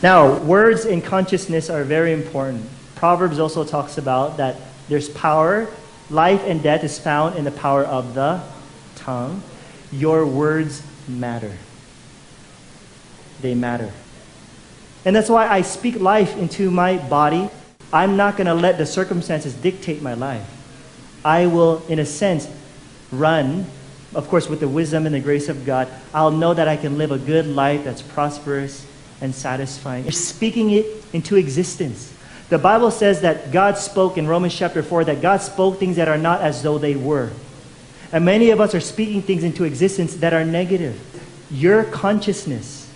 Now, words and consciousness are very important. Proverbs also talks about that there's power, life and death is found in the power of the tongue. Your words matter. They matter. And that's why I speak life into my body. I'm not going to let the circumstances dictate my life. I will, in a sense, run, of course, with the wisdom and the grace of God. I'll know that I can live a good life that's prosperous and satisfying. You're speaking it into existence. The Bible says that God spoke in Romans chapter 4 that God spoke things that are not as though they were. And many of us are speaking things into existence that are negative. Your consciousness,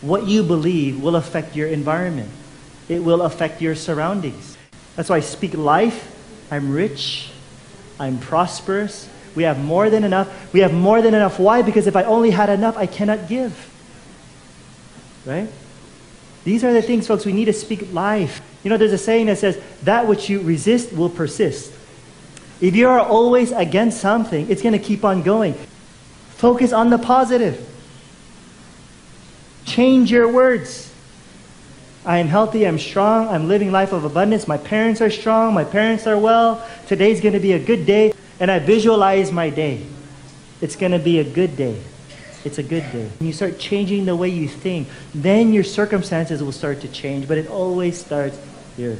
what you believe, will affect your environment, it will affect your surroundings. That's why I speak life. I'm rich, I'm prosperous. We have more than enough. We have more than enough. Why? Because if I only had enough, I cannot give. Right? These are the things, folks, we need to speak life. You know, there's a saying that says, that which you resist will persist. If you are always against something, it's going to keep on going. Focus on the positive. Change your words. I am healthy, I'm strong, I'm living life of abundance. My parents are strong, my parents are well. Today's going to be a good day, and I visualize my day. It's going to be a good day. It's a good day. When you start changing the way you think, then your circumstances will start to change, but it always starts here.